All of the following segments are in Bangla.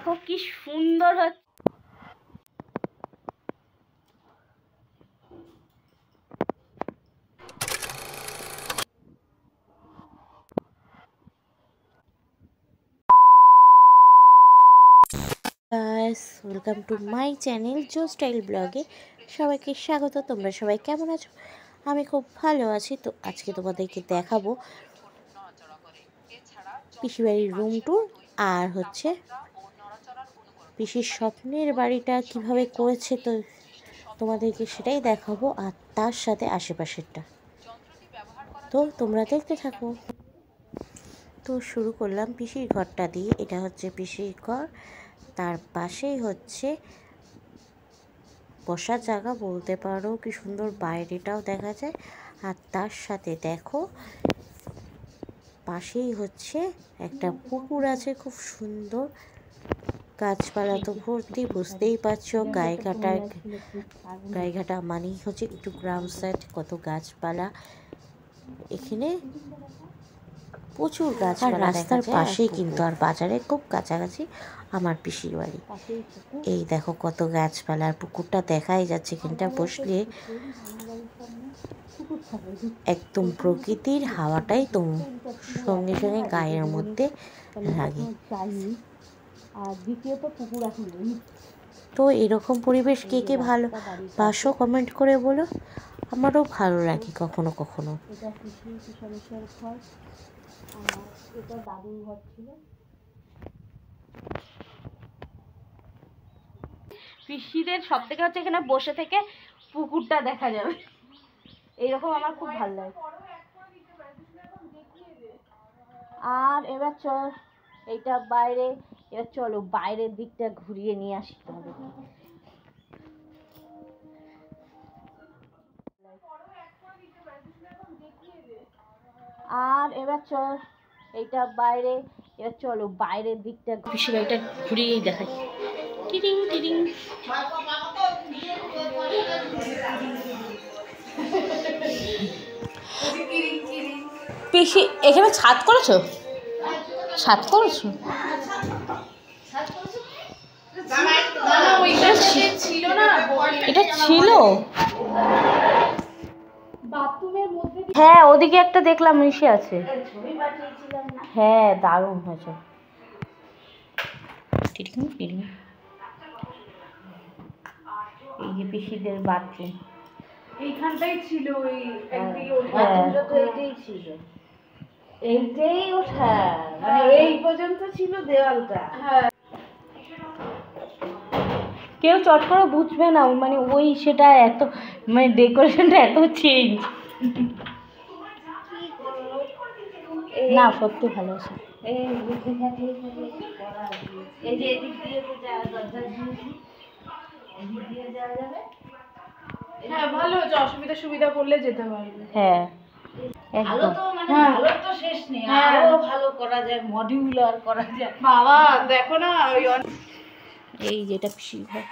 দেখো কি সুন্দর হচ্ছে। Welcome to my channel Joe style ব্লগে সবাইকে স্বাগত। তোমরা সবাই কেমন আছো? আমি খুব ভালো আছি। তো আজকে তোমাদেরকে দেখাবো পিসিবাড়ির রুম টুর আর হচ্ছে পিসির স্বপ্নের বাড়িটা কীভাবে করেছে তো তোমাদেরকে সেটাই দেখাবো আর তার সাথে আশেপাশেরটা। তো তোমরা দেখতে থাকো। তো শুরু করলাম পিসির ঘরটা দিয়ে। এটা হচ্ছে পিসির ঘর। তার পাশেই হচ্ছে বসার জায়গা। বলতে পারো কি সুন্দর বাইরেটাও দেখা যায়। আর তার সাথে দেখো, পাশেই হচ্ছে একটা পুকুর আছে খুব সুন্দর। গাছপালা তো ভর্তি বুঝতেই পারছ গায়েঘাটা গায়েঘাটা মানেই হচ্ছে একটু গ্রাম সাইড কত গাছপালা। এখানে প্রচুর গাছ রাস্তার পাশেই কিন্তু আর বাজারে খুব কাছাকাছি আমার পিসির বাড়ি। এই দেখো কত গাছপালা আর পুকুরটা দেখাই যাচ্ছে এখানটা বসলে। একদম প্রকৃতির হাওয়াটাই তো সঙ্গে সঙ্গে গায়ের মধ্যে লাগে। আর দ্বিতীয়ত পুকুর এখন তো এরকম পরিবেশ কে কে ভালো বাসো কমেন্ট করে বলো। আমারও ভালো লাগে কখনো কখনো। এটা কৃষি ঘর। এটা দাদুর ঘর ছিল। পিসিদের সব থেকে হচ্ছে এখানে বসে থেকে পুকুরটা দেখা যাবে। এইরকম আমার খুব ভালো লাগে। আর এবার চল এইটা বাইরে এবার চলো বাইরের দিকটা ঘুরিয়ে নিয়ে আসি আর এবার চল এইটা বাইরে এবার চলো বাইরের দিকটা পিসি বাড়িটা ঘুরিয়েই দেখাই। টিডিং টিডিং পিসি এখানে ছাদ করেছ? ছাদ করেছ? এটা ছিল? হ্যাঁ ওদিকে একটা দেখলাম মিশে আছে। হ্যাঁ দারুণ হয়েছে। এই যে পিসিদের বাথরুম এইখানটাই ছিল ওই একদিকে হ্যাঁ। বাথরুমটা ছিল। এইটাই ওঠা মানে এই পর্যন্ত ছিল দেওয়ালটা। কেউ চট করে বুঝবে না মানে ওই সেটা এত মানে ডেকোরেশনটা এত চেঞ্জ না সত্যি ভালো আছে। এই বুদ্ধি থাকলে পরে করা যাবে। এই যে এদিক দিয়ে তো যাওয়া দরজা এদিক দিয়ে যাওয়া যাবে হ্যাঁ ভালো হচ্ছে অসুবিধা সুবিধা পড়লে যেতে পারবে। হ্যাঁ ভালো তো মানে ভালো তো শেষ নেই আরও ভালো করা যায় মডিউলার করা যায়। বাবা দেখো না ওই এই যেটা পিসি ঘর।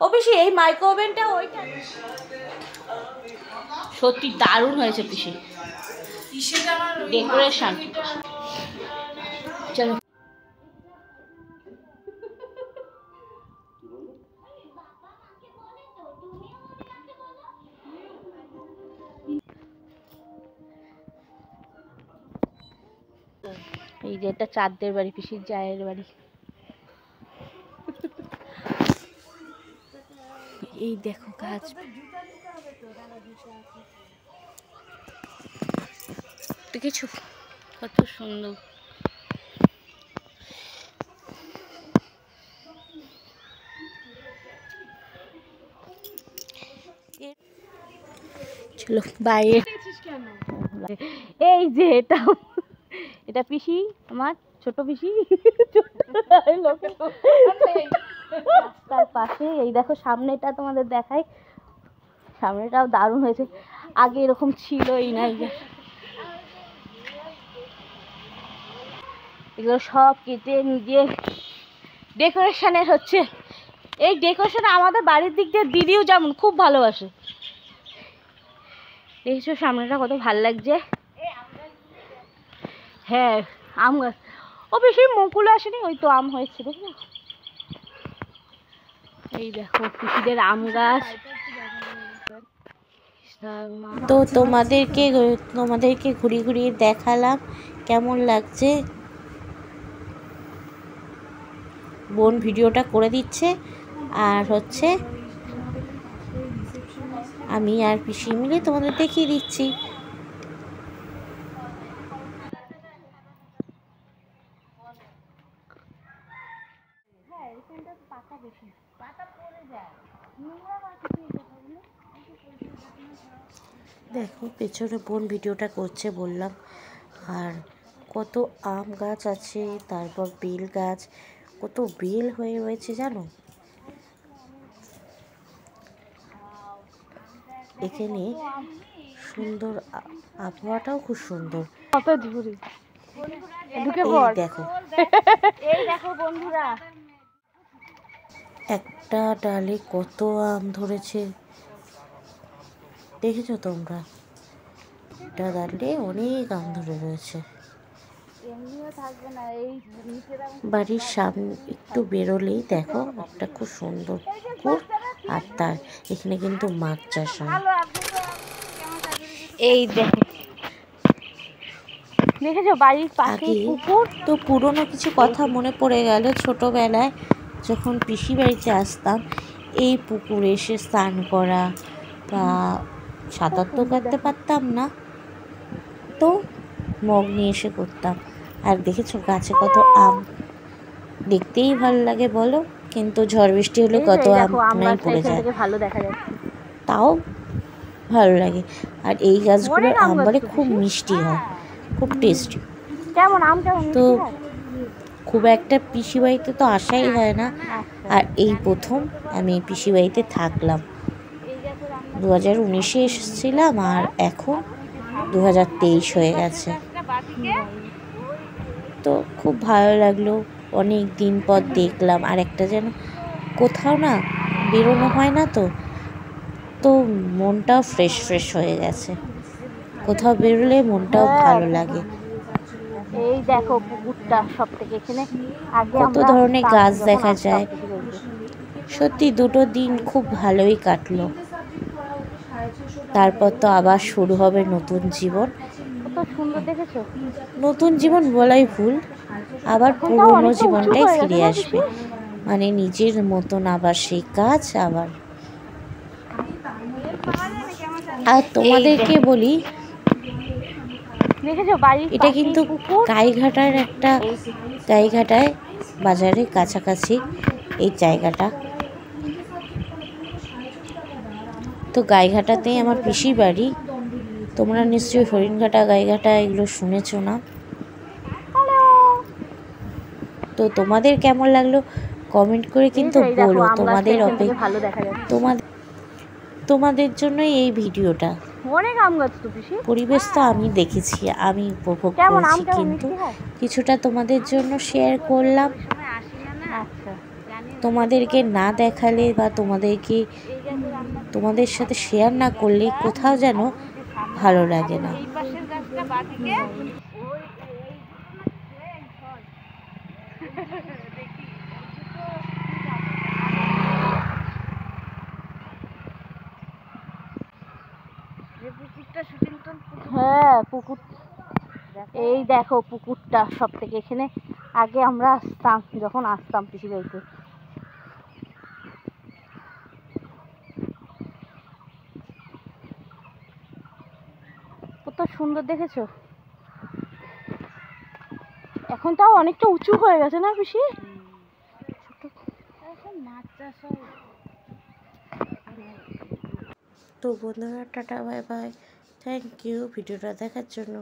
ও পিসি এই মাইক্রো ওভেনটা ওইটা। সত্যি দারুণ হয়েছে পিসি। ডেকোরেশন চলো। এই যে এটা চাঁদদের বাড়ি, পিসির জায়ের বাড়ি। এই দেখো গাছ। দেখেছ? কত সুন্দর। চলো, বাইরে। এই যে এটা। এটা পিসি আমার ছোট পিসি? তার পাশে, এই দেখো, সামনেটা তোমাদের দেখাই। সামনেটাও দারুণ হয়েছে। আগে এরকম ছিলই না। এগুলো সব কেটে নিজে ডেকোরেশনের হচ্ছে। এই ডেকোরেশন আমাদের বাড়ির দিক দিয়ে দিদিও যেমন খুব ভালোবাসে। দেখেছ, সামনেটা কত ভালো লাগছে। হ্যাঁ আম গাছ। ও বেশি মুকুল আসেনি, ওই তো আম হয়েছে দেখো এই দেখো পিসিদের আম গাছ। তো তোমাদেরকে তোমাদেরকে ঘুরিয়ে ঘুরিয়ে দেখালাম কেমন লাগছে। বোন ভিডিওটা করে দিচ্ছে। আর হচ্ছে আমি আর পিসি মিলে তোমাদের দেখিয়ে দিচ্ছি। দেখো পেছনে বোন ভিডিওটা করছে বললাম। আর কত আম গাছ আছে তারপর বেল গাছ কত বেল হয়ে রয়েছে জানো? এখানে সুন্দর আবহাওয়াটাও খুব সুন্দর। কত ঝুড়ি দেখো। এই দেখো বন্ধুরা। একটা ডালে কত আম ধরেছে। দেখেছ তোমরা? একটা ডালে অনেক আম ধরে রয়েছে। এমনিও থাকবে না এই নিচের আম বাড়ির সামনে একটু বেরোলেই দেখো একটা খুব সুন্দর পুকুর আর তার এখানে কিন্তু মাছ চাষ হয়। এই দেখো। দেখেছ বাড়ির পাখি পুকুর? তো পুরনো কিছু কথা মনে পড়ে গেল ছোটোবেলায়। যখন পিসি বাড়িতে আসতাম এই পুকুরে এসে স্নান করা বা সাঁতার তো কাটতে পারতাম না। তো মগ নিয়ে এসে করতাম। আর দেখেছ গাছে কত আম? দেখতেই ভালো লাগে বলো কিন্তু ঝড় বৃষ্টি হলে কত যে আম দেখো নাই পড়ে যায়। ভালো দেখা যাচ্ছে। তাও ভালো লাগে। আর এই গাছগুলোর আম বলে খুব মিষ্টি হয় খুব টেস্টি। কেমন? আম কেমন? তো হয়? খুব একটা পিসি বাড়িতে তো আসাই হয় না। আর এই প্রথম আমি পিসি বাড়িতে থাকলাম। দু হাজার উনিশে এসেছিলাম আর এখন দু হাজার তেইশ হয়ে গেছে। তো খুব ভালো লাগল, অনেক দিন পর দেখলাম। আর একটা যেন কোথাও না বেরোনো হয় না তো তো মনটাও ফ্রেশ ফ্রেশ হয়ে গেছে। কোথাও বেরোলে মনটাও ভালো লাগে। এই দেখো পুকুরটা সব থেকে এখানে। আগে কত ধরনের গাছ দেখা যায়। সত্যি দুটো দিন খুব ভালোই কাটলো। তারপর তো আবার শুরু হবে নতুন জীবন। কত সুন্দর দেখেছ? নতুন জীবন বলাই ভুল আবার পুরনো জীবনটাই ফিরে আসবে। মানে নিজের মতন আবার সেই কাজ আবার। আর তোমাদেরকে বলি এটা কিন্তু গাইঘাটার একটা গাইঘাটায় বাজারের কাছাকাছি এই জায়গাটা। তো গাইঘাটাতেই আমার পিসি বাড়ি। তোমরা নিশ্চয়ই হরিণঘাটা গাইঘাটা এগুলো শুনেছো না? তো তোমাদের কেমন লাগল? কমেন্ট করে কিন্তু বলো তোমাদের অপেক্ষা তোমাদের তোমাদের জন্যই এই ভিডিওটা। অনেক আম গাছ তো পিসি। পরিবেশ তো আমি দেখেছি আমি উপভোগ করেছি কিন্তু কিছুটা তোমাদের জন্য শেয়ার করলাম। আচ্ছা। তোমাদেরকে না দেখালে বা তোমাদেরকে তোমাদের সাথে শেয়ার না করলে কোথাও যেন ভালো লাগে না। হ্যাঁ পুকুর এই দেখো পুকুরটা সব থেকে এখানে। আগে আমরা আসতাম, যখন আসতাম পিসি বাড়িতে। কত সুন্দর দেখেছ? এখন তাও অনেকটা উঁচু হয়ে গেছে না পিসি? এখন মাছ চাষ হয়। তো বন্ধুরা tata bye bye. Thank you ভিডিওটা দেখার জন্য।